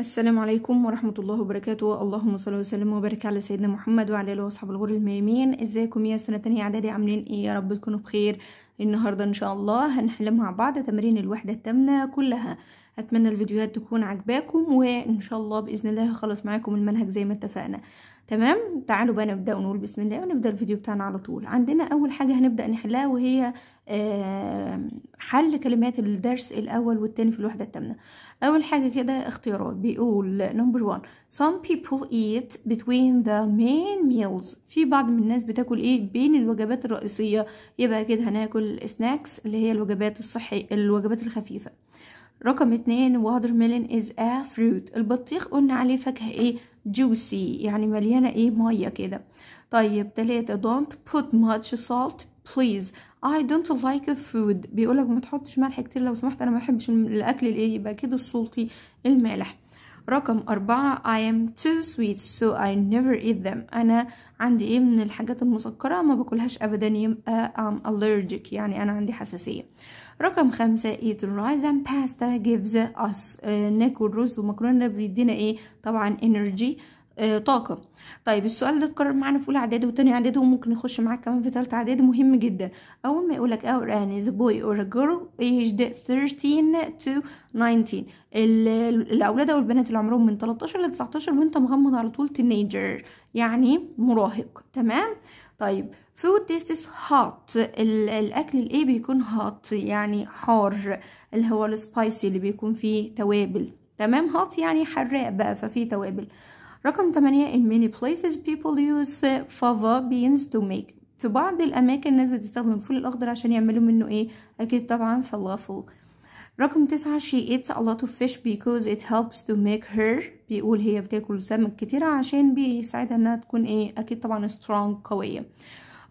السلام عليكم ورحمة الله وبركاته. اللهم صل وسلم وبارك على سيدنا محمد وعلى آله وأصحابه الغر الميامين. إزيكم يا سنة تانية إعدادي عاملين إيه؟ يا رب تكونوا بخير. النهاردة إن شاء الله هنحل مع بعض تمارين الوحدة التامنة كلها. أتمنى الفيديوهات تكون عجباكم وإن شاء الله بإذن الله هخلص معاكم المنهج زي ما اتفقنا. تمام؟ تعالوا بقى نبدأ ونقول بسم الله ونبدأ الفيديو بتاعنا على طول. عندنا أول حاجة هنبدأ نحلها وهي آه حل كلمات الدرس الأول والتاني في الوحدة التامنة. أول حاجة كده اختيارات. بيقول number one some people eat between the main meals. في بعض من الناس بتاكل إيه؟ بين الوجبات الرئيسية. يبقى كده هناكل سناكس اللي هي الوجبات الصحية الوجبات الخفيفة. رقم اتنين watermelon is a fruit. البطيخ قلنا عليه فاكهة إيه؟ Juicy يعني مليانة إيه؟ مية كده. طيب تلاتة don't put much salt please. I don't like food. بيقولك ما تحطش ملح كتير. لو سمحت أنا ما بحبش الأكل الإيه؟ يبقى كده السلطي المالح. رقم أربعة I am too sweet so I never eat them. أنا عندي إيه؟ من الحاجات المسكرة ما باكلهاش أبدا. يبقى I'm allergic يعني أنا عندي حساسية. رقم خمسة eat rice and pasta gives us آه ناكل رز ومكرونة بيدينا إيه؟ طبعا energy آه طاقة. طيب السؤال ده اتكرر معانا في أولى إعدادي وتاني إعدادي وممكن يخش معاك كمان في تالتة إعدادي. مهم جدا. أول ما يقولك our an is a boy or a girl aged 13 to 19 الأولاد أو البنات اللي عمرهم من 13 ل 19 وأنت مغمض على طول teenager يعني مراهق. تمام؟ طيب food tastes hot. الأكل الايه بيكون hot يعني حار اللي هو السبايسي اللي بيكون فيه توابل. تمام؟ hot يعني حراق بقى ففيه توابل. رقم 8 in many places people use fava beans to make. في بعض الأماكن الناس بتستخدم الفول الأخضر عشان يعملوا منه إيه؟ أكيد طبعا فلافل رقم تسعة she eats a lot of fish because it helps to make her بيقول هي بتاكل سمك كتير عشان بيساعدها إنها تكون إيه؟ أكيد طبعا strong قوية.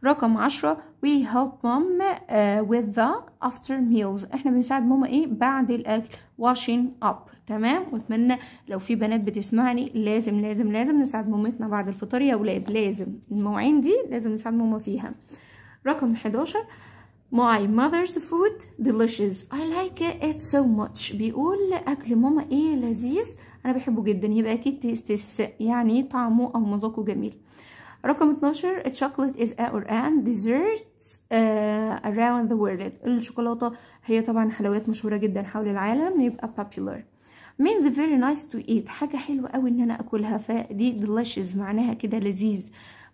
رقم عشرة we help mom uh, with the after meals. إحنا بنساعد ماما إيه؟ بعد الأكل washing up. تمام؟ وأتمنى لو في بنات بتسمعني لازم لازم لازم نساعد مامتنا بعد الفطار. يا أولاد لازم. المواعين دي لازم نساعد ماما فيها. رقم 11 My mother's food delicious. I like it so much. بيقول أكل ماما إيه لذيذ؟ أنا بحبه جدا. يبقى أكيد تيستس يعني طعمه أو مذاقه جميل. رقم 12 chocolate is a or an desserts uh, around the world. الشوكولاتة هي طبعا حلويات مشهورة جدا حول العالم يبقى popular. Means very nice to eat. حاجة حلوة قوي إن أنا أكلها فدي delicious معناها كده لذيذ.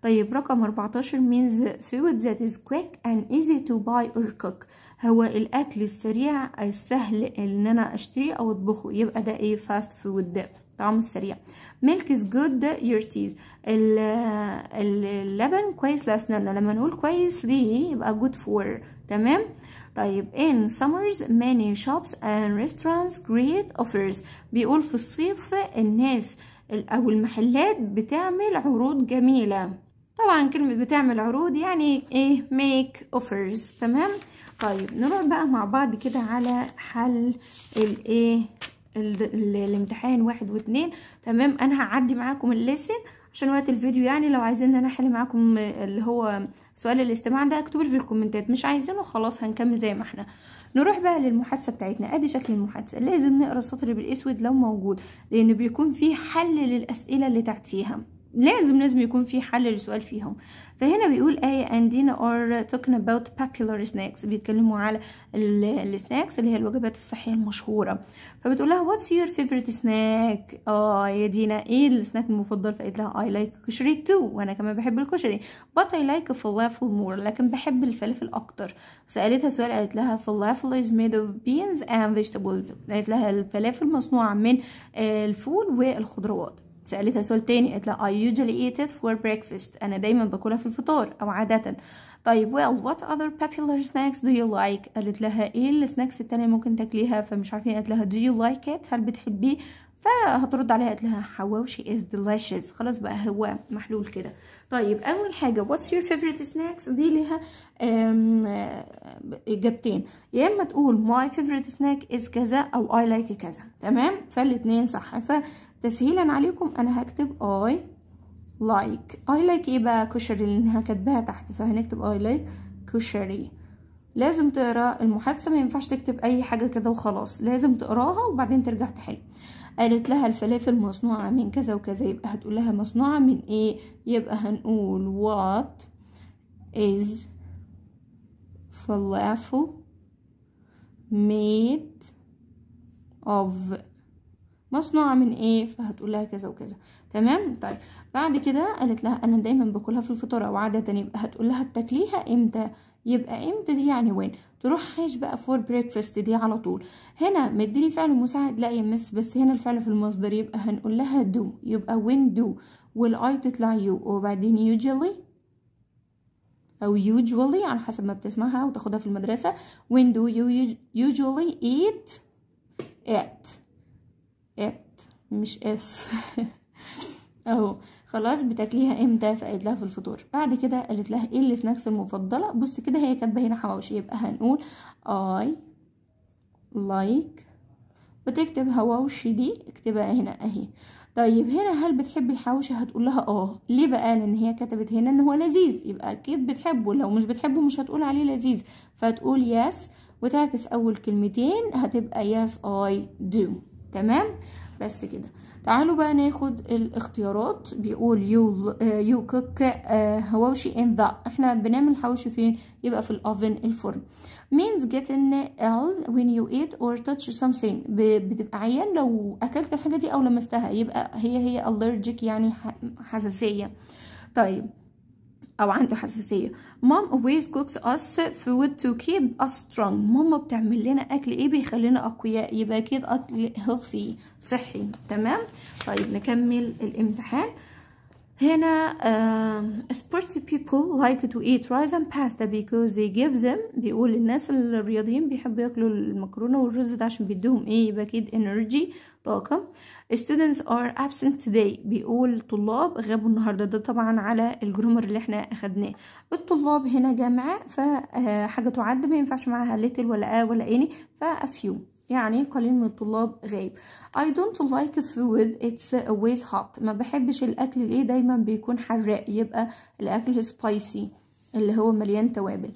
طيب رقم 14 means food that is quick and easy to buy or cook. هو الأكل السريع السهل إن أنا اشتريه أو أطبخه. يبقى ده إيه؟ fast food. طعام السريع. Milk is good your teeth اللبن كويس لأسناننا لما نقول كويس دي يبقى good for تمام؟ طيب in summers many shops and restaurants create offers. بيقول في الصيف الناس أو المحلات بتعمل عروض جميلة. طبعا كلمة بتعمل عروض يعني إيه؟ make offers تمام؟ طيب نروح بقى مع بعض كده على حل الايه الامتحان واحد واتنين تمام أنا هعدي معاكم الليسن. عشان وقت الفيديو يعني لو عايزين أحل معاكم اللي هو سؤال الاستماع ده اكتبوا في الكومنتات. مش عايزينه خلاص هنكمل زي ما إحنا. نروح بقى للمحادثة بتاعتنا. أدي شكل المحادثة. لازم نقرأ السطر بالأسود لو موجود لأن بيكون فيه حل للأسئلة اللي تحتيها. لازم لازم يكون في حل للسؤال فيهم. فهنا بيقول آية and Dina are talking about popular snacks. بيتكلموا على السناكس اللي هي الوجبات الصحية المشهورة. فبتقول لها what's your favorite snack? آه يا دينا إيه السناك المفضل؟ فقالت لها I like كشري too. وأنا كمان بحب الكشري. But I like falafel more. لكن بحب الفلافل أكتر. سألتها سؤال قالت لها falafel is made of beans and vegetables. قالت لها الفلافل مصنوعة من الفول والخضروات. سألتها سؤال تاني قالت لها I usually eat it for breakfast? أنا دايما باكلها في الفطار أو عادة. طيب well what other popular snacks do you like? قالت لها إيه السناكس التانية ممكن تاكليها؟ فمش عارفين قالت لها do you like it هل بتحبيه؟ فهترد عليها قالت لها حواوشي is delicious. خلاص بقى هو محلول كده. طيب أول حاجة what's your favorite snacks? دي لها إجابتين. يا إما تقول my favorite snack is كذا أو I like كذا. تمام؟ فالاتنين صح. فتسهيلا عليكم أنا هكتب I like. I like إيه بقى؟ كشري لأنها كاتباها تحت فهنكتب I like كشري. لازم تقرأ المحادثة ما ينفعش تكتب أي حاجة كده وخلاص. لازم تقراها وبعدين ترجع تحل. قالت لها الفلافل مصنوعة من كذا وكذا يبقى هتقول لها مصنوعة من إيه؟ يبقى هنقول what is falafel made of مصنوعة من إيه فهتقول لها كذا وكذا. تمام؟ طيب. بعد كده قالت لها أنا دايما باكلها في الفطار أو عادة يبقى هتقول لها بتاكليها إمتى؟ يبقى إمتى دي يعني when؟ تروح شايل بقى for breakfast دي على طول. هنا مديني فعل مساعد لا يا مس بس هنا الفعل في المصدر يبقى هنقول لها do يبقى when do وال I تطلع you وبعدين usually أو usually على حسب ما بتسمعها وتاخدها في المدرسة. do you usually eat it it مش if أهو خلاص بتاكليها إمتى؟ فقالت لها في الفطور. بعد كده قالت لها إيه ال snacks المفضلة؟ بص كده هي كاتبة هنا حواوشي يبقى هنقول I like وتكتب حواوشي دي اكتبها هنا أهي. طيب هنا هل بتحبي الحواوشي؟ هتقول لها آه. ليه بقى؟ لأن هي كتبت هنا إن هو لذيذ. يبقى أكيد بتحبه. لو مش بتحبه مش هتقول عليه لذيذ. فتقول yes وتعكس أول كلمتين هتبقى yes I do تمام؟ بس كده. تعالوا بقى ناخد الاختيارات. بيقول you you cook حواوشي ان ذا إحنا بنعمل حواوشي فين؟ يبقى في الاوفن الفرن. means getting ill when you eat or touch something. بتبقى عيان لو أكلت الحاجة دي أو لمستها. يبقى هي هي allergic يعني حساسية. طيب. أو عنده حساسية. Mom always cooks us food to keep us strong. ماما بتعمل لنا أكل إيه بيخلينا أقوياء؟ يبقى أكيد أكل healthy صحي. تمام؟ طيب نكمل الامتحان. هنا uh, sporty people like to eat rice and pasta because they give them بيقول الناس الرياضيين بيحبوا ياكلوا المكرونة والرز ده عشان بيدوهم إيه؟ يبقى أكيد energy طاقة. Students are absent today بيقول طلاب غابوا النهاردة. ده طبعا على الجرومر اللي إحنا أخدناه. الطلاب هنا جمع فحاجة تعد ما ينفعش معاها little ولا a ولا any فا few. يعني قليل من الطلاب غايب. I don't like food. It's always hot. ما بحبش الأكل اللي دايما بيكون حراق. يبقى الأكل spicy اللي هو مليان توابل.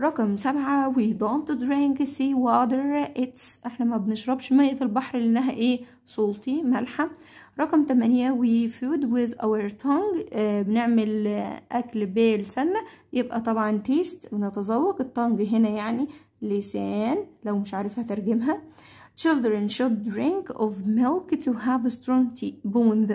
رقم سبعة we don't drink sea water it's إحنا ما بنشربش مية البحر لأنها إيه؟ salty مالحة. رقم تمانية we food with our tongue. آه بنعمل أكل بلساننا يبقى طبعا taste بنتذوق التانج هنا يعني لسان لو مش عارفة ترجمها. Children should drink of milk to have strong bones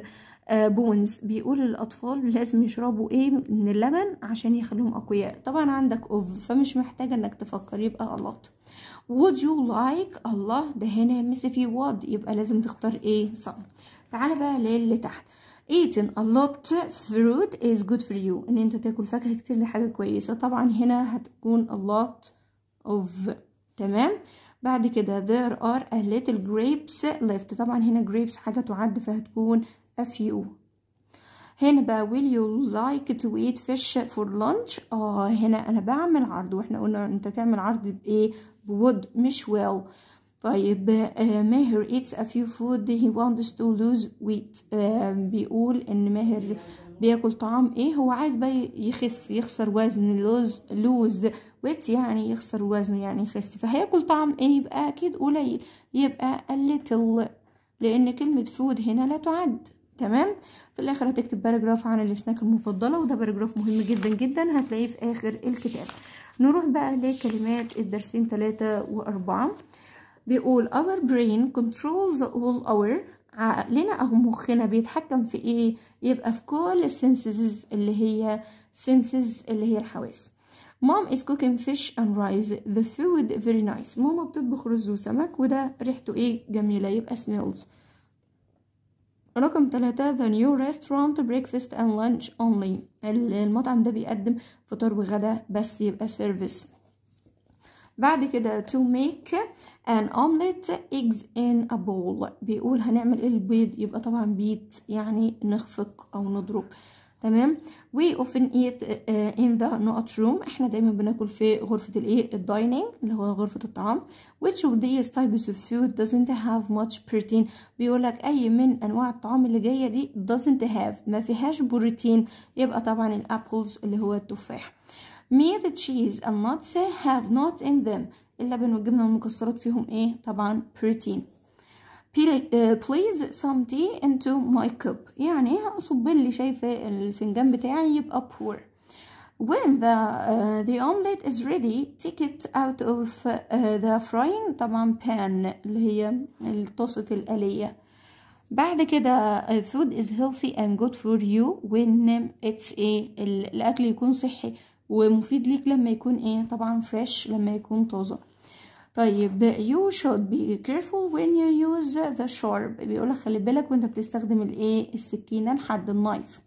بونز. بيقول الأطفال لازم يشربوا إيه من اللبن عشان يخلوهم أقوياء. طبعا عندك أوف فمش محتاجة إنك تفكر يبقى lot would you like الله ده هنا مس في would يبقى لازم تختار إيه؟ صح. تعالى بقى للي تحت. Eating a lot fruit is good for you. إن أنت تاكل فاكهة كتير دي حاجة كويسة. طبعا هنا هتكون a lot of تمام. بعد كده there are a little grapes left. طبعا هنا grapes حاجة تعد فهتكون a few. هنا بقى will you like to eat fish for lunch? آه هنا أنا بعمل عرض وإحنا قلنا أنت تعمل عرض بإيه؟ بود مش well طيب ماهر eats a few food he wants to lose weight. آه بيقول إن ماهر بياكل طعام إيه؟ هو عايز بقى يخس يخسر وزن lose lose weight يعني يخسر وزنه يعني يخس. فهياكل طعام إيه؟ يبقى أكيد قليل يبقى a little. لأن كلمة food هنا لا تعد. تمام؟ في الآخر هتكتب paragraph عن السناك المفضلة وده paragraph مهم جدا جدا هتلاقيه في آخر الكتاب. نروح بقى لكلمات الدرسين ثلاثة وأربعة. بيقول our brain controls all our عقلنا أو مخنا بيتحكم في إيه؟ يبقى في كل السنسز اللي هي senses اللي هي الحواس. Mom is cooking fish and rice. The food very nice. ماما بتطبخ رز وسمك وده ريحته إيه؟ جميلة. يبقى smells. رقم ثلاثة the new restaurant breakfast and lunch only. المطعم ده بيقدم فطار وغدا بس يبقى service. بعد كده to make an omelette eggs in a bowl. بيقول هنعمل إيه البيض يبقى طبعا beat يعني نخفق أو نضرب. تمام؟ We often eat uh, in the نقط room. إحنا دايما بناكل في غرفة الايه ال dining اللي هو غرفة الطعام. Which of these types of food doesn't have much protein? بيقولك أي من أنواع الطعام اللي جاية دي doesn't have. ما فيهاش بروتين. يبقى طبعا ال apples اللي هو التفاح. Meat cheese and nuts have not in them. اللبن والجبنة والمكسرات فيهم إيه؟ طبعا بروتين please some tea into my cup يعني صب لي شاي في الفنجان بتاعي يبقى pour when the uh, the omelette is ready take it out of uh, the frying طبعا pan اللي هي الطاسة الآلية بعد كده food is healthy and good for you when it's إيه الأكل يكون صحي ومفيد ليك لما يكون إيه طبعا fresh لما يكون طازة طيب you should be careful when you use the sharp بيقول لك خلي بالك وانت بتستخدم الايه؟ السكينة الحادة ال knife.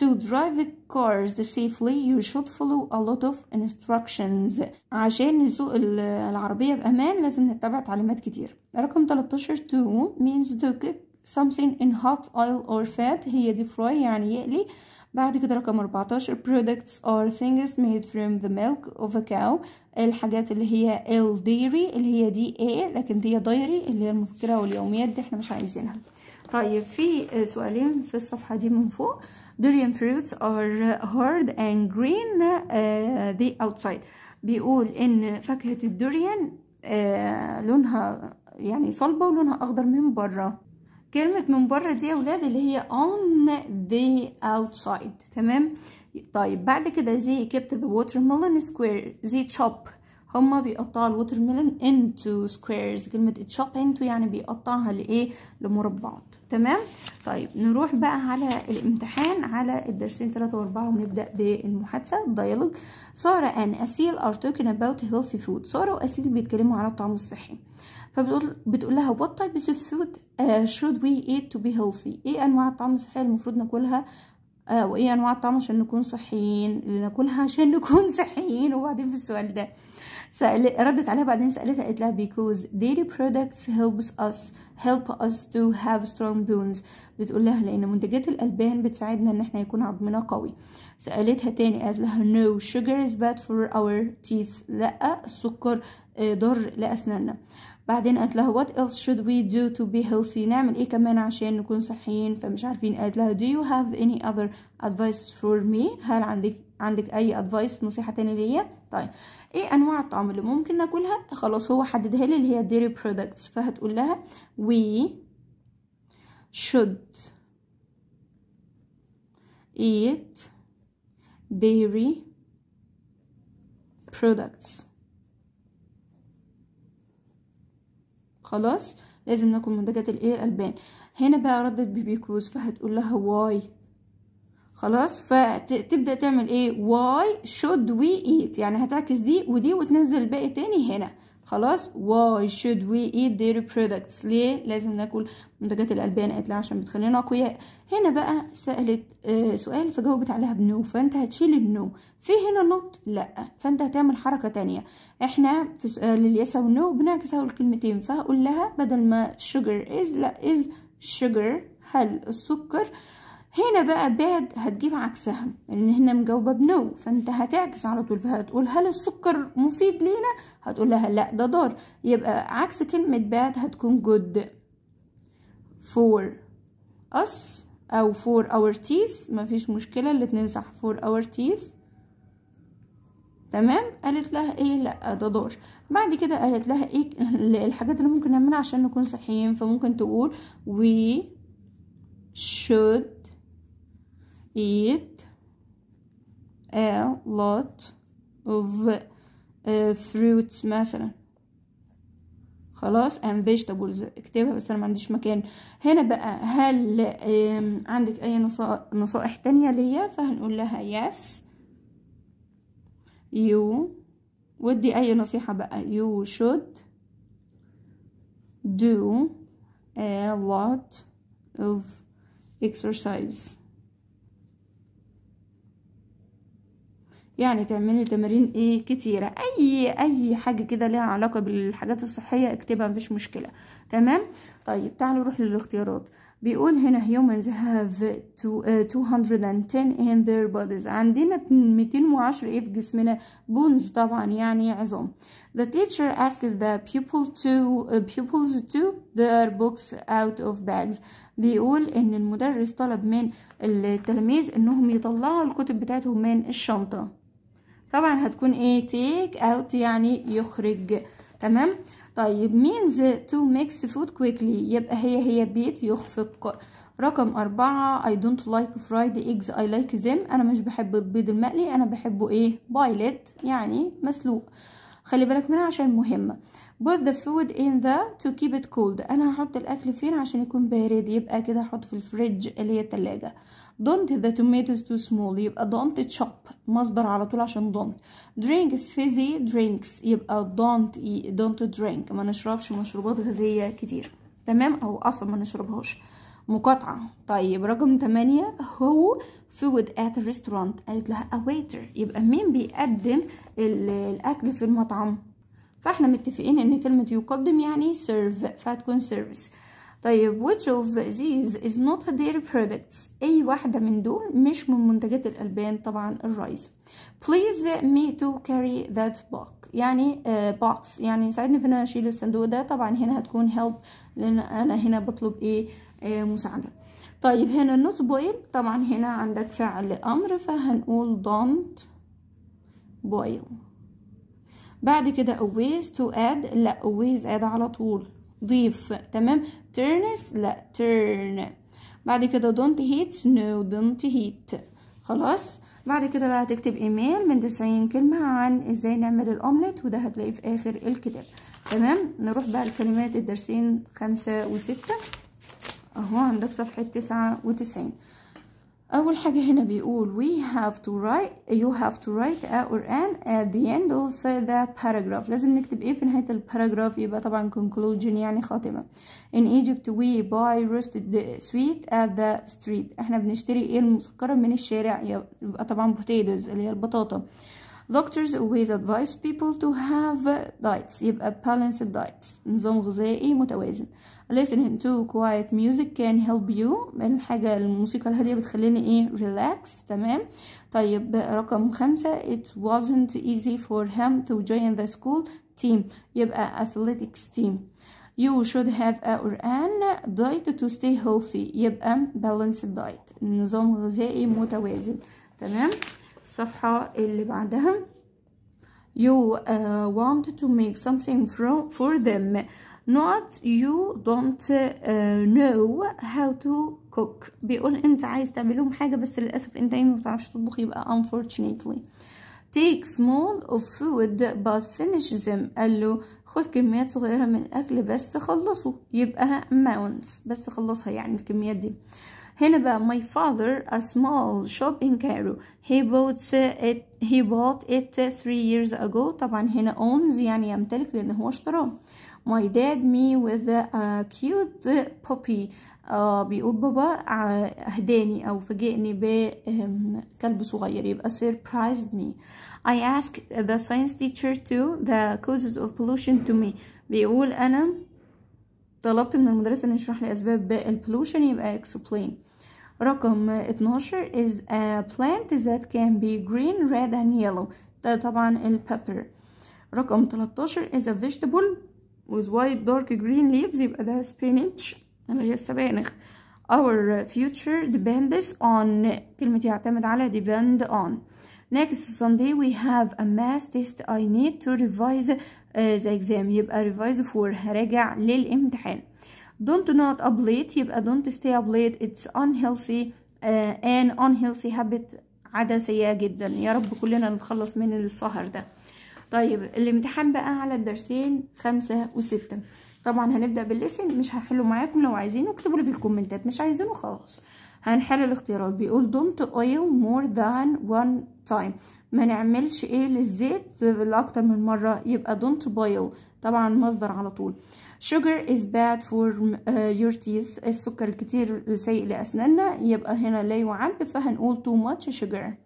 To drive cars safely you should follow a lot of instructions. عشان نسوق العربية بأمان لازم نتبع تعليمات كتير. رقم 13 to means to cook something in hot oil or fat. هي دي فراي يعني يقلي. بعد كده رقم 14 products are things made from the milk of a cow. الحاجات اللي هي الديري اللي هي دي إيه لكن دي دايري اللي هي المذكرة واليوميات دي إحنا مش عايزينها. طيب في سؤالين في الصفحة دي من فوق. Durian fruits are hard and green. uh, the outside. بيقول إن فاكهة الدوريان uh, لونها يعني صلبة ولونها أخضر من بره كلمة من بره دي يا ولاد اللي هي on the outside تمام؟ طيب بعد كده زي kept the watermelon square زي chop. هما بيقطعوا الووتر ميلون into squares كلمة chop into يعني بيقطعها لإيه؟ لمربعات تمام؟ طيب نروح بقى على الامتحان على الدرسين 3 و4 ونبدأ بالمحادثة dialogue. سارة and أسيل are talking about healthy food. سارة وأسيل بيتكلموا على الطعام الصحي. فبتقول بتقول لها what types of food? Uh, should we eat to be healthy? إيه أنواع الطعام الصحية المفروض ناكلها؟ آه وإيه أنواع الطعام عشان نكون صحيين؟ اللي ناكلها عشان نكون صحيين. وبعدين في السؤال ده سأل... ردت عليها بعدين سألتها قالت لها because dairy products helps us help us to have strong bones. بتقول لها لأن منتجات الألبان بتساعدنا إن إحنا يكون عظمنا قوي. سألتها تاني قالت لها no sugar is bad for our teeth. لا السكر ضر لأسناننا بعدين قالت لها what else should we do to be healthy? نعمل إيه كمان عشان نكون صحيين؟ فمش عارفين. قالت لها do you have any other advice for me? هل عندك عندك أي advice نصيحة تاني ليا؟ طيب إيه أنواع الطعام اللي ممكن ناكلها؟ خلاص هو حددها لي اللي هي dairy products. فهتقول لها we should eat dairy products. خلاص لازم ناكل منتجات الإيه؟ الألبان. هنا بقى ردت ب because فهتقول لها why. خلاص؟ فتبدأ تعمل إيه؟ why should we eat يعني هتعكس دي ودي وتنزل الباقي تاني هنا. خلاص. Why should we eat dairy products? ليه لازم ناكل منتجات الألبان؟ قالت عشان بتخلينا أقوياء. هنا بقى سألت آه سؤال فجاوبت عليها ب no. فأنت هتشيل ال no. في هنا not لأ. فأنت هتعمل حركة تانية. إحنا في سؤال ال yes وال no بنعكس أول كلمتين. فهقول لها بدل ما sugar is لأ is sugar هل السكر هنا بقى bad هتجيب عكسها لأن هنا مجاوبة ب no فأنت هتعكس على طول فهتقول هل السكر مفيد لينا؟ هتقول لها لا ده ضار. يبقى عكس كلمة باد هتكون good. For us أو for our teeth مفيش مشكلة الاتنين صح. For our teeth تمام؟ قالت لها إيه؟ لا ده ضار. بعد كده قالت لها إيه؟ الحاجات اللي ممكن نعملها عشان نكون صحيين فممكن تقول we should eat a lot of uh, fruits مثلا. خلاص؟ and vegetables. اكتبها بس أنا ما عنديش مكان. هنا بقى هل عندك أي نصائح تانية ليا؟ فهنقول لها yes. You. ودي أي نصيحة بقى. You should do a lot of exercise. يعني تعملي تمارين إيه كتيرة. اي اي حاجة كده ليها علاقة بالحاجات الصحية اكتبها مفيش مشكلة. تمام؟ طيب تعالوا نروح للاختيارات. بيقول هنا humans have two, uh, 210 in their bodies. عندنا 210 إيه في جسمنا. bones طبعا يعني عظام. The teacher asked the pupil to uh, pupils to their books out of bags. بيقول إن المدرس طلب من التلاميذ إنهم يطلعوا الكتب بتاعتهم من الشنطة. طبعا هتكون إيه؟ take out يعني يخرج. تمام؟ طيب means to mix food quickly. يبقى هي هي بيت يخفق. رقم أربعة I don't like fried eggs. I like them. أنا مش بحب البيض المقلي. أنا بحبه إيه؟ boiled يعني مسلوق. خلي بالك منها عشان مهمة put the food in the to keep it cold. أنا هحط الأكل فين عشان يكون بارد؟ يبقى كده هحطه في الفريج اللي هي التلاجة. Don't the tomatoes too small يبقى don't chop. مصدر على طول عشان don't. Drink fizzy drinks. يبقى don't don't drink. ما نشربش مشروبات غازية كتير. تمام؟ أو أصلا ما نشربهاش. مقاطعة. طيب رقم تمانية. هو food at a restaurant. قالت لها a waiter. يبقى مين بيقدم الأكل في المطعم؟ فاحنا متفقين إن كلمة يقدم يعني serve فهتكون service. طيب which of these is not a dairy products أي واحدة من دول مش من منتجات الألبان طبعا الرايز please me to carry that box. يعني uh, box. يعني ساعدني في إن أنا أشيل الصندوق ده. طبعا هنا هتكون help لأن أنا هنا بطلب إيه؟ آه مساعدة. طيب هنا not boil طبعا هنا عندك فعل أمر فهنقول don't boil. بعد كده always to add لا always add على طول. ضيف تمام؟ turns لا turn. بعد كده don't heat no don't heat. خلاص؟ بعد كده بقى هتكتب ايميل من 90 كلمة عن إزاي نعمل الاومليت وده هتلاقيه في آخر الكتاب. تمام؟ نروح بقى لكلمات الدرسين خمسة وستة. اهو عندك صفحة تسعة وتسعين أول حاجة هنا بيقول we have to write you have to write a or an at the end of the paragraph لازم نكتب إيه في نهاية الباراجراف يبقى طبعا conclusion يعني خاتمة in Egypt we buy roasted sweet at the street إحنا بنشتري إيه المسكرة من الشارع يبقى طبعا potatoes اللي هي البطاطا Doctors always advise people to have diets يبقى balanced diets نظام غذائي متوازن listening to quiet music can help you الحاجة الموسيقى الهادية بتخليني إيه relax تمام طيب رقم خمسة it wasn't easy for him to join the school team يبقى athletics team you should have a or an diet to stay healthy يبقى balanced diet نظام غذائي متوازن تمام الصفحة اللي بعدها you uh, want to make something from, for them not you don't uh, know how to cook. بيقول إنت عايز تعملهم حاجة بس للأسف إنت ما بتعرفش تطبخ يبقى unfortunately. Take small of food but finish them. قال له خد كميات صغيرة من الأكل بس خلصه. يبقى amounts بس خلصها يعني الكميات دي. هنا بقى my father a small shop in Cairo. He bought it he bought it three years ago. طبعا هنا owns يعني يمتلك لأن هو اشتراه. My dad me with a cute puppy آه بيقول بابا أهداني أو فاجئني بكلب صغير يبقى surprised me I asked the science teacher to the causes of pollution to me بيقول أنا طلبت من المدرسة إن يشرح لي أسباب البولوشن يبقى explain رقم 12 is a plant that can be green, red and yellow ده طبعا البيبر رقم 13 is a vegetable with white dark green leaves يبقى ده spinach اللي هي السبانخ our future depends on كلمة يعتمد على depend on next Sunday we have a math test I need to revise uh, the exam يبقى revise for هراجع للامتحان don't not up late يبقى don't stay up late it's unhealthy uh, and unhealthy habit عادة سيئة جدا يا رب كلنا نتخلص من السهر ده طيب الامتحان بقى على الدرسين خمسة وستة. طبعا هنبدأ بالليسن مش هحله معاكم لو عايزينه اكتبوا لي في الكومنتات مش عايزينه خلاص. هنحل الاختيارات. بيقول don't oil more than one time. ما نعملش إيه للزيت لأكتر من مرة يبقى don't boil. طبعا مصدر على طول. Sugar is bad for uh, your teeth. السكر الكتير سيء لأسناننا يبقى هنا لا يعد فهنقول too much sugar.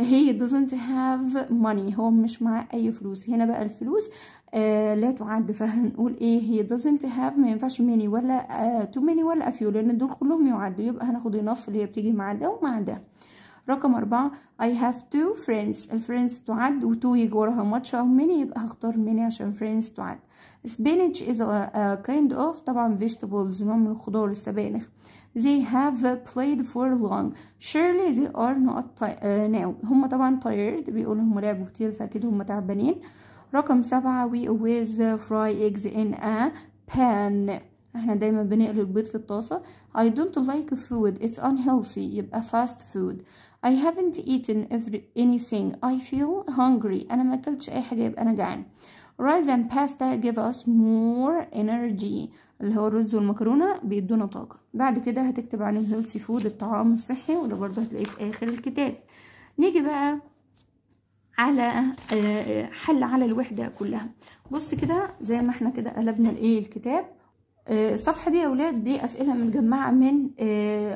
He doesn't have money. هو مش معاه أي فلوس. هنا بقى الفلوس آه لا تعد. فهنقول إيه؟ he doesn't have ما ينفعش many ولا آه too many ولا a few لأن دول كلهم يعدوا. يبقى هناخد enough اللي هي بتيجي مع ده ومع ده. رقم أربعة I have two friends. الفريندز تعد و two يجي وراها. Much أو many يبقى هختار many عشان friends تعد. Spinach is a, a kind of طبعا vegetables نوع من الخضار السبانخ. they have played for long surely they are not uh, now هم طبعا tired بيقولوا هم لعبوا كتير فأكيد هم تعبانين رقم سبعة we always fry eggs in a pan احنا دايما بنقلي البيض في الطاسة I don't like food it's unhealthy يبقى fast food I haven't eaten every, anything I feel hungry أنا ما أكلتش أي حاجة يبقى أنا جعان Rice and pasta give us more energy. اللي هو الرز والمكرونة بيدونا طاقة. بعد كده هتكتب عن ال healthy food الطعام الصحي وده برضه هتلاقيه في آخر الكتاب. نيجي بقى على حل على الوحدة كلها. بص كده زي ما إحنا كده قلبنا الايه الكتاب. الصفحة دي يا ولاد دي أسئلة متجمعة من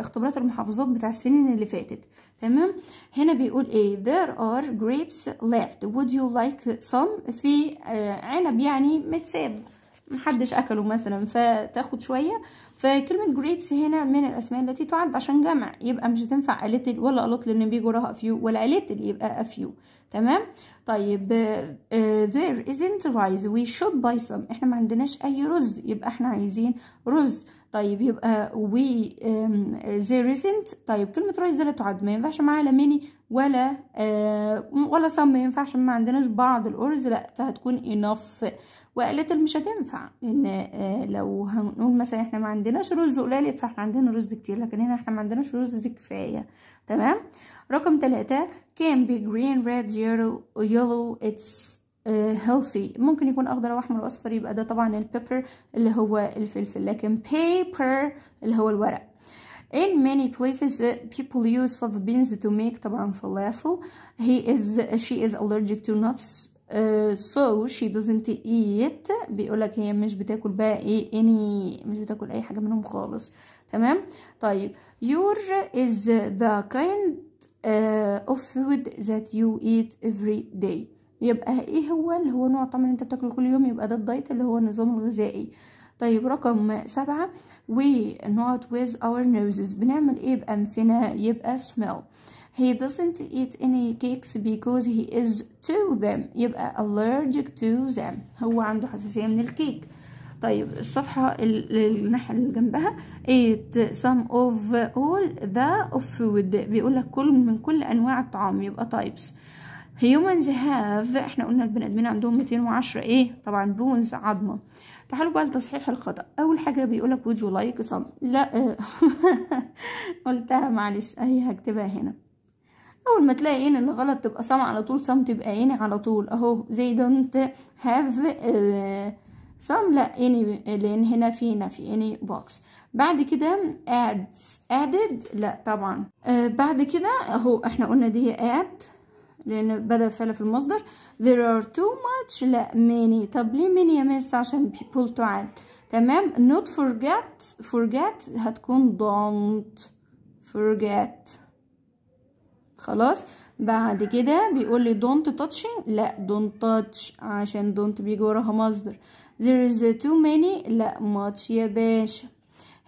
اختبارات المحافظات بتاع السنين اللي فاتت. تمام؟ هنا بيقول إيه؟ There are grapes left. Would you like some? في عنب يعني متساب. محدش أكله مثلا فتاخد شوية. فكلمة grapes هنا من الأسماء التي تعد عشان جمع. يبقى مش هتنفع a little ولا a little لأن بيجي وراها a few ولا a little يبقى a few. تمام؟ طيب uh, there isn't rice. We should buy some. إحنا ما عندناش أي رز. يبقى إحنا عايزين رز. طيب يبقى we um, there isn't. طيب كلمة rice لا تعد. ما ينفعش معاها لا ميني ولا uh, ولا some. ما ينفعش. ما عندناش بعض الأرز. لا فهتكون enough. وقالت مش هتنفع. لأن uh, لو هنقول مثلا إحنا ما عندناش رز قليل فإحنا عندنا رز كتير. لكن هنا إحنا ما عندناش رز كفاية. تمام؟ رقم ثلاثة can be green red yellow yellow it's uh, healthy ممكن يكون اخضر واحمر واصفر يبقى ده طبعا البيبر اللي هو الفلفل لكن paper اللي هو الورق In many places uh, people use fava beans to make طبعا falafel. He is she is allergic to nuts uh, so she doesn't eat بيقولك هي مش بتاكل بقى إيه any مش بتاكل اي حاجة منهم خالص تمام طيب your is the kind uh, of food that you eat every day. يبقى إيه هو اللي هو نوع الطعام اللي أنت بتاكله كل يوم؟ يبقى ده الدايت اللي هو النظام الغذائي. طيب رقم سبعة we not with our noses. بنعمل إيه؟ بأنفنا يبقى smell. He doesn't eat any cakes because he is to them. يبقى allergic to them. هو عنده حساسية من الكيك. طيب الصفحة الناحية اللي جنبها eat some of all the of food. بيقول لك كل من كل أنواع الطعام يبقى types. Humans have إحنا قلنا البني آدمين عندهم 210 إيه؟ طبعا بونز عظمة. تعالوا بقى لتصحيح الخطأ. أول حاجة بيقول لك would you like some لا قلتها معلش أهي هكتبها هنا. أول ما تلاقي عين اللي غلط تبقى سام على طول سام تبقى عيني على طول. أهو they don't have uh, some لا any لأن هنا في نفي any box. بعد كده adds. Added لا طبعا. آه بعد كده اهو إحنا قلنا دي add لأن بدأ فعل في المصدر. There are too much. لا many. طب ليه many يا مس عشان people تعد تمام؟ Not forget. Forget هتكون don't. Forget. خلاص؟ بعد كده بيقول لي don't touching. لا don't touch عشان don't بيجي وراها مصدر. There is too many لا much يا باشا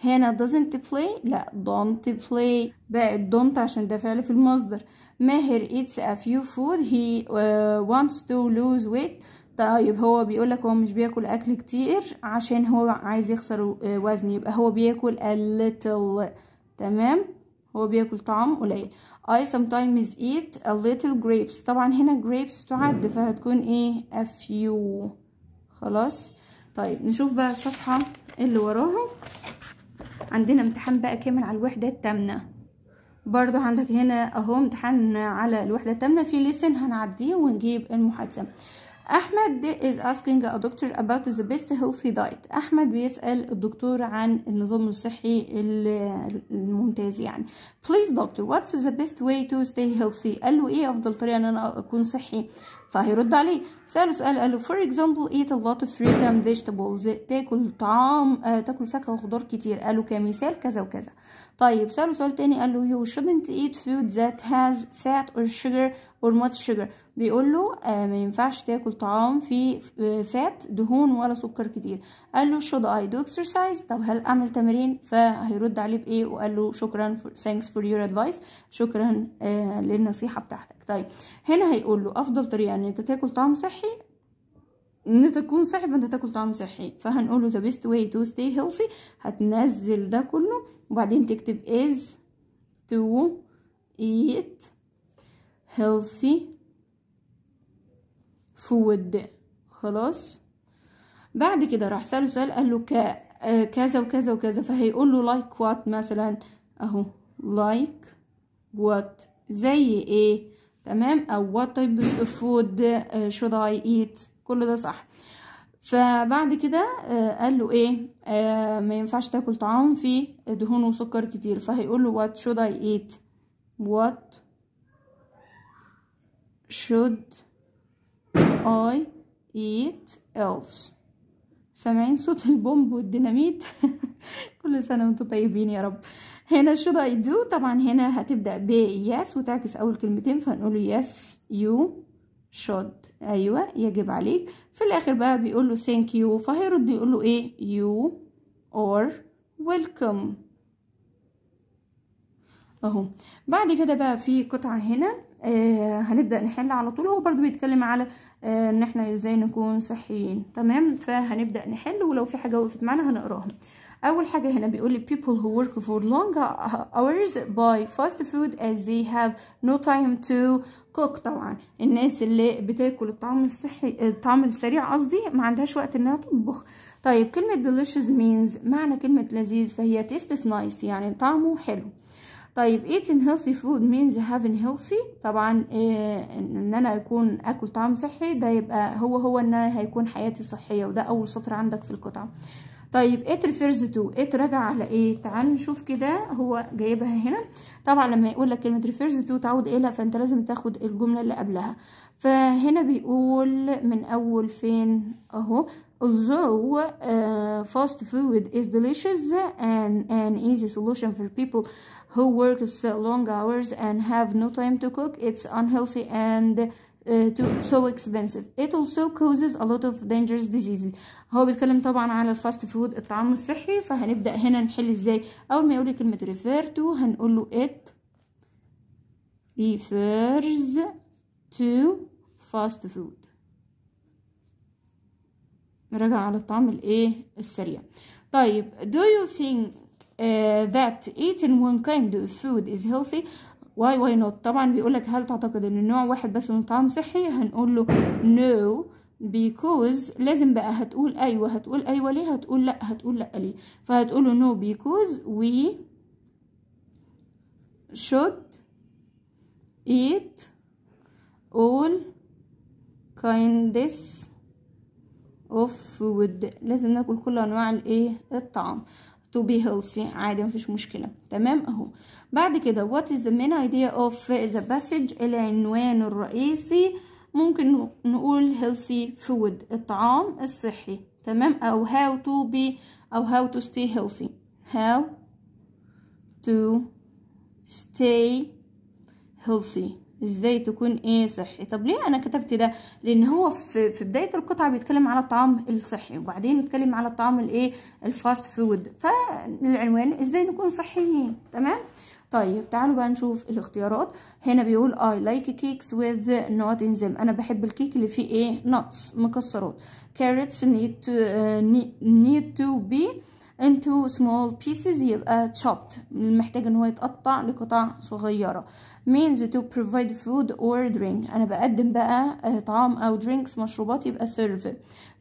هنا doesn't play لا don't play. بقت don't عشان ده فعل في المصدر. ماهر eats a few food. He uh, wants to lose weight. طيب هو بيقول لك هو مش بياكل أكل كتير عشان هو عايز يخسر وزن. يبقى هو بياكل a little. تمام؟ هو بياكل طعام قليل. I sometimes eat a little grapes. طبعا هنا grapes تعد فهتكون إيه؟ a few. خلاص. طيب نشوف بقى الصفحة اللي وراها. عندنا امتحان بقى كامل على الوحدة التامنة. برضو عندك هنا أهو امتحان على الوحدة التامنة. في ليسن هنعديه ونجيب المحادثة. احمد is asking a doctor about the best healthy diet احمد بيسأل الدكتور عن النظام الصحي الممتاز يعني please doctor what's the best way to stay healthy قال له إيه افضل طريقة ان أنا اكون صحي فهيرد عليه سأله سؤال قال له for example eat a lot of fruit and vegetables تاكل طعام آه تاكل فاكهة وخضار كتير قال له كمثال كذا وكذا طيب سأله سؤال تاني قال له you shouldn't eat food that has fat or sugar or much sugar بيقول له آه ما ينفعش تاكل طعام فيه فات دهون ولا سكر كتير. قال له should I do exercise طب هل أعمل تمارين فهيرد عليه بإيه؟ وقال له شكرا thanks for your advice. شكرا آه للنصيحة بتاعتك. طيب هنا هيقول له أفضل طريقة إن أنت تاكل طعام صحي إن تكون صحي فأنت تاكل طعام صحي. فهنقول له the best way to stay healthy هتنزل ده كله. وبعدين تكتب is to eat healthy food خلاص؟ بعد كده راح سأله سؤال قال له ك آه، كذا وكذا وكذا. فهيقول له like what مثلا؟ أهو like what زي إيه؟ تمام؟ أو types of food uh, should I eat كل ده صح. فبعد كده آه، قال له إيه؟ آه ما ينفعش تاكل طعام فيه دهون وسكر كتير. فهيقول له what should I eat what should I eat else. سامعين صوت البومب والديناميت؟ كل سنة وأنتم طيبين يا رب. هنا should I do طبعا هنا هتبدأ ب yes وتعكس أول كلمتين فهنقول yes you should. أيوة يجب عليك. في الآخر بقى بيقول له thank you فهيرد يقول له إيه؟ you or welcome. أهو. بعد كده بقى في قطعة هنا. آه هنبدأ نحل على طول. هو برضو بيتكلم على آه إن إحنا إزاي نكون صحيين. تمام؟ فهنبدأ نحل ولو في حاجة وقفت معانا هنقراها. أول حاجة هنا بيقول لي people who work for long hours buy fast food as they have no time to cook. طبعا الناس اللي بتاكل الطعام الصحي الطعام السريع قصدي ما عندهاش وقت إنها تطبخ. طيب كلمة delicious means معنى كلمة لذيذ فهي taste is nice يعني طعمه حلو. طيب eating healthy food means having healthy. طبعا إيه ان أنا أكون آكل طعام صحي ده يبقى هو هو إن أنا هيكون حياتي صحية وده أول سطر عندك في القطعة. طيب it refers to it راجع على إيه؟ تعالوا نشوف كده هو جايبها هنا. طبعا لما يقول لك كلمة refers to تعود إلى فأنت لازم تاخد الجملة اللي قبلها. فهنا بيقول من أول فين؟ أهو. although uh, fast food is delicious and an easy solution for people who work long hours and have no time to cook it's unhealthy and uh, too, so expensive it also causes a lot of dangerous diseases هو بيتكلم طبعا على الفاست فود الطعام الصحي فهنبدأ هنا نحل ازاي اول ما يقول كلمة refer to هنقول له it refers to fast food نراجع على الطعام الايه السريع طيب do you think uh, that eating one kind of food is healthy. why why not طبعا بيقولك هل تعتقد إن نوع واحد بس من الطعام صحي؟ هنقول له no because لازم بقى هتقول أيوه هتقول أيوه ليه؟ هتقول لأ هتقول لأ ليه؟ فهتقول له no because we should eat all kinds of food. لازم ناكل كل أنواع الإيه؟ الطعام. To be healthy عادي مفيش مشكلة تمام اهو بعد كده what is the main idea of the passage العنوان الرئيسي ممكن نقول healthy food الطعام الصحي تمام أو how to be أو how to stay healthy how to stay healthy إزاي تكون إيه صحي؟ طب ليه أنا كتبت ده؟ لأن هو في, في بداية القطعة بيتكلم على الطعام الصحي وبعدين يتكلم على الطعام الإيه؟ ال fast food. فالعنوان إزاي نكون صحيين؟ تمام؟ طيب تعالوا بقى نشوف الاختيارات. هنا بيقول like cakes with nut in them. أنا بحب الكيك اللي فيه إيه؟ nuts مكسرات. Need to, uh, need to be into small pieces يبقى chopped محتاج ان هو يتقطع لقطع صغيرة means to provide food or drink أنا بقدم بقى طعام أو drinks مشروبات يبقى serve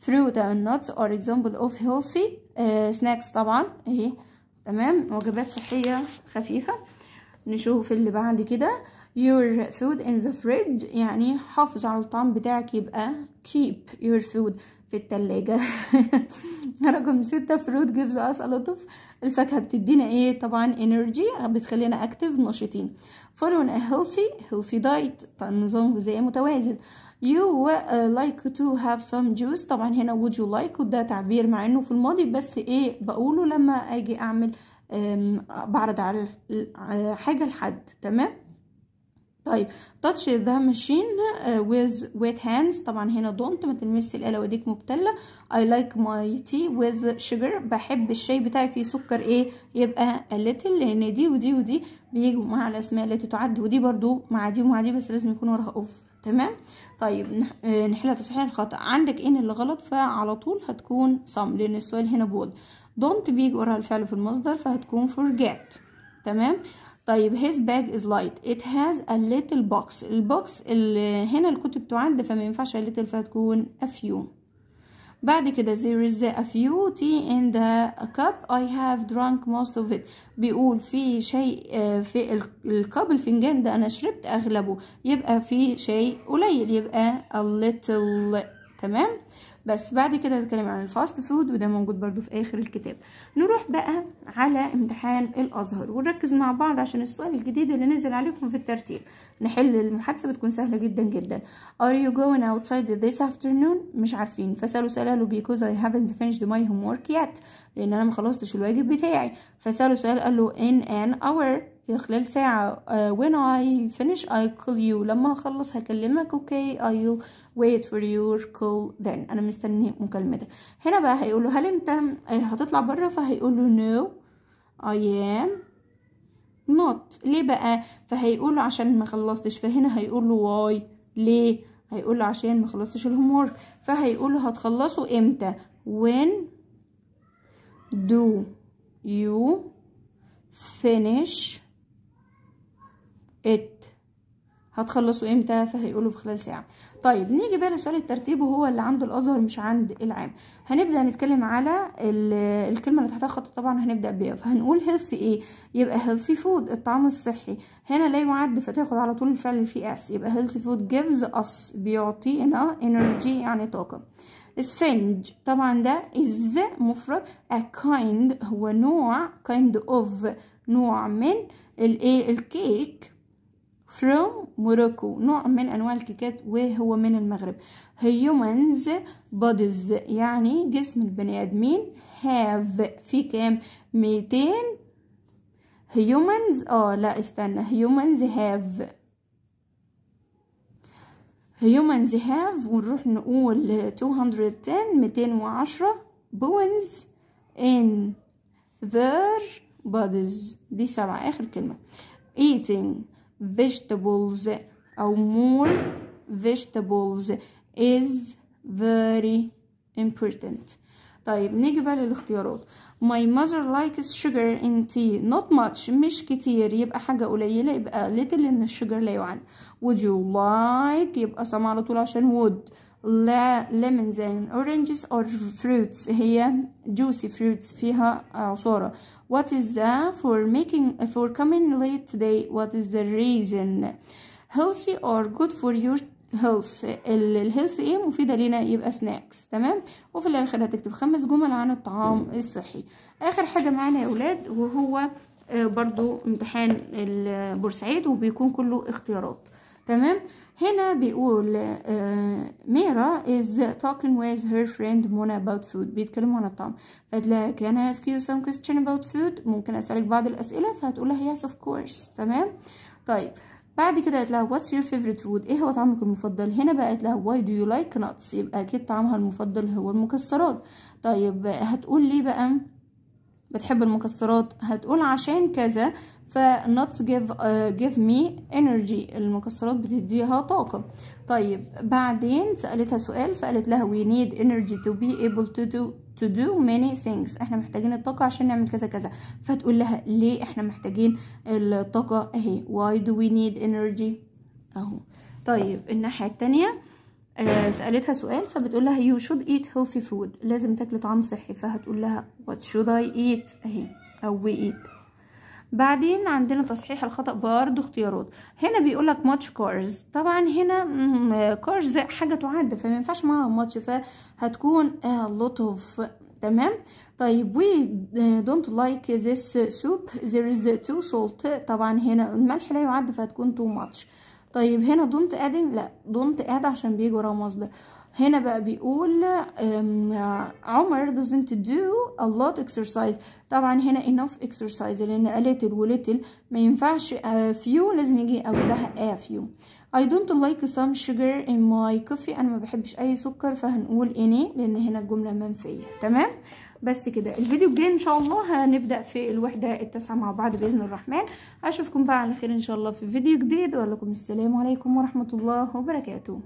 fruit and nuts are example of healthy uh, snacks طبعا اهي تمام وجبات صحية خفيفة نشوف اللي بعد كده your food in the fridge يعني حافظ على الطعام بتاعك يبقى keep your food في التلاجة. رقم ستة us a lot of الفاكهة بتدينا إيه؟ طبعا energy بتخلينا active نشيطين. following a healthy healthy diet. نظام غذائي متوازن. you like to have some juice. طبعا هنا would you like وده تعبير مع إنه في الماضي بس إيه؟ بقوله لما أجي أعمل بعرض على حاجة لحد. تمام؟ طيب touch the machine with wet hands. طبعا هنا don't ما تلمس الآلة وديك مبتلة. I like my tea with sugar. بحب الشاي بتاعي فيه سكر إيه يبقى a little لأن دي ودي ودي بيجوا مع الأسماء التي تعد. ودي برضو مع دي ومع دي بس لازم يكون وراها اوف تمام؟ طيب نحلها تصحيح الخطأ. عندك إن اللي غلط فعلى طول هتكون some لأن السؤال هنا بود don't بيجي وراها الفعل في المصدر فهتكون forget. تمام؟ طيب his bag is light. It has a little books. ال books اللي هنا الكتب تعد فما ينفعش a little فهتكون a few. بعد كده there is a few tea in the cup. I have drunk most of it. بيقول في شيء في ال cup الفنجان ده أنا شربت أغلبه. يبقى في شيء قليل. يبقى a little تمام؟ بس بعد كده نتكلم عن ال fast food وده موجود برضو في آخر الكتاب. نروح بقى على امتحان الأزهر ونركز مع بعض عشان السؤال الجديد اللي نزل عليكم في الترتيب. نحل المحادثة بتكون سهلة جدا جدا. Are you going outside this afternoon مش عارفين. فسألوا سؤال له because I haven't finished my homework yet لأن أنا ما خلصتش الواجب بتاعي. فسألوا سؤال قال له in an hour. في خلال ساعة. Uh, when I finish I call you. لما أخلص هكلمك. Okay I'll wait for your call then. أنا مستني مكالمتك. هنا بقى هيقوله هل أنت هتطلع بره؟ فهيقوله no I am not. ليه بقى؟ فهيقوله عشان ما خلصتش. فهنا هيقوله why? ليه؟ هيقوله عشان ما خلصتش الهومورك فهيقوله هتخلصوا إمتى؟ When do you finish it. هتخلصوا إمتى؟ فهيقولوا في خلال ساعة. طيب نيجي بقى لسؤال الترتيب وهو اللي عند الأزهر مش عند العام. هنبدأ نتكلم على الكلمة اللي تحتها خط طبعا هنبدأ بيها. فهنقول healthy إيه؟ يبقى healthy food الطعام الصحي. هنا لا يعد فتاخد على طول الفعل اللي فيه s يبقى healthy food gives us بيعطينا energy يعني طاقة. sponge طبعا ده is مفرد. a kind هو نوع kind of نوع من الايه الكيك. From موروكو نوع من أنواع الكيكات وهو من المغرب. Humans bodies يعني جسم البني آدمين have في كام؟ 200 humans آه لا استنى. Humans have. Humans have ونروح نقول 210 210 bones in their bodies. دي سبعة آخر كلمة. Eating. Vegetables أو more vegetables is very important طيب نيجي بقى للاختيارات my mother likes sugar in tea not much مش كتير يبقى حاجة قليلة يبقى little لأن الشجر لا يعد would you like يبقى سما على طول عشان would lemons and oranges or fruits. هي juicy fruits فيها عصارة. What is the for making for coming late today what is the reason? Healthy or good for your health. الهيلث إيه؟ مفيدة لينا يبقى سناكس تمام؟ وفي الآخر هتكتب خمس جمل عن الطعام الصحي. آخر حاجة معانا يا أولاد وهو برضو امتحان البورسعيد وبيكون كله اختيارات. تمام؟ هنا بيقول ميرا is talking with her friend Mona about food. بيتكلموا عن الطعام فتلاقي can I ask you some question about food? ممكن أسألك بعض الأسئلة فهتقول لها yes of course. تمام؟ طيب بعد كده قالت لها what's your favorite food? إيه هو طعامك المفضل؟ هنا بقى قالت لها why do you like nuts? يبقى أكيد طعامها المفضل هو المكسرات. طيب هتقول ليه بقى بتحب المكسرات؟ هتقول عشان كذا فnuts give uh, give me energy. المكسرات بتديها طاقة. طيب بعدين سألتها سؤال فقالت لها we need energy to be able to do to do many things. إحنا محتاجين الطاقة عشان نعمل كذا كذا. فتقول لها ليه إحنا محتاجين الطاقة أهي؟ Why do we need energy? أهو. طيب الناحية التانية آه سألتها سؤال فبتقول لها you should eat healthy food. لازم تاكل طعام صحي. فهتقول لها what should I eat أهي. أو we eat. بعدين عندنا تصحيح الخطأ برضه اختيارات. هنا بيقول لك much cars طبعا هنا cars حاجة تعد فما ينفعش معاها much فهتكون lot of. تمام؟ طيب we don't like this soup. There is too salt. طبعا هنا الملح لا يعد فهتكون too much. طيب هنا don't adding لا don't add عشان بيجي وراه مصدر. هنا بقى بيقول عمر doesn't do a lot exercise. طبعا هنا enough exercise لأن little و little ما ينفعش few لازم يجي قبلها a few. I don't like some sugar in my coffee. أنا ما بحبش أي سكر فهنقول any لأن هنا الجملة منفية. تمام؟ بس كده. الفيديو الجاي إن شاء الله هنبدأ في الوحدة التاسعة مع بعض بإذن الرحمن. أشوفكم بقى على خير إن شاء الله في فيديو جديد. واقول لكم السلام عليكم ورحمة الله وبركاته.